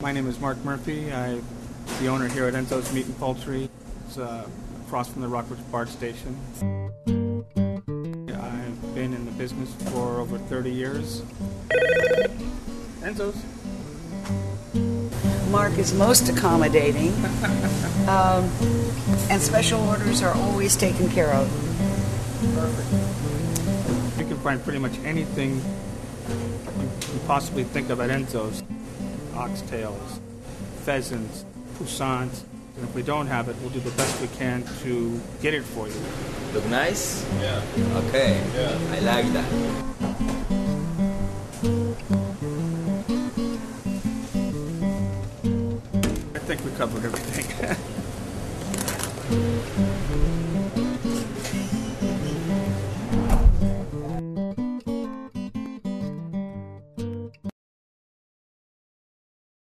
My name is Mark Murphy. I'm the owner here at Enzo's Meat and Poultry. It's uh, across from the Rockridge BART station. I've been in the business for over 30 years. Enzo's. Mark is most accommodating, um, and special orders are always taken care of. Perfect. You can find pretty much anything you can possibly think of at Enzo's. Oxtails, pheasants, poussins. And if we don't have it, we'll do the best we can to get it for you. Look nice? Yeah. Okay. Yeah. I like that. I think we covered everything.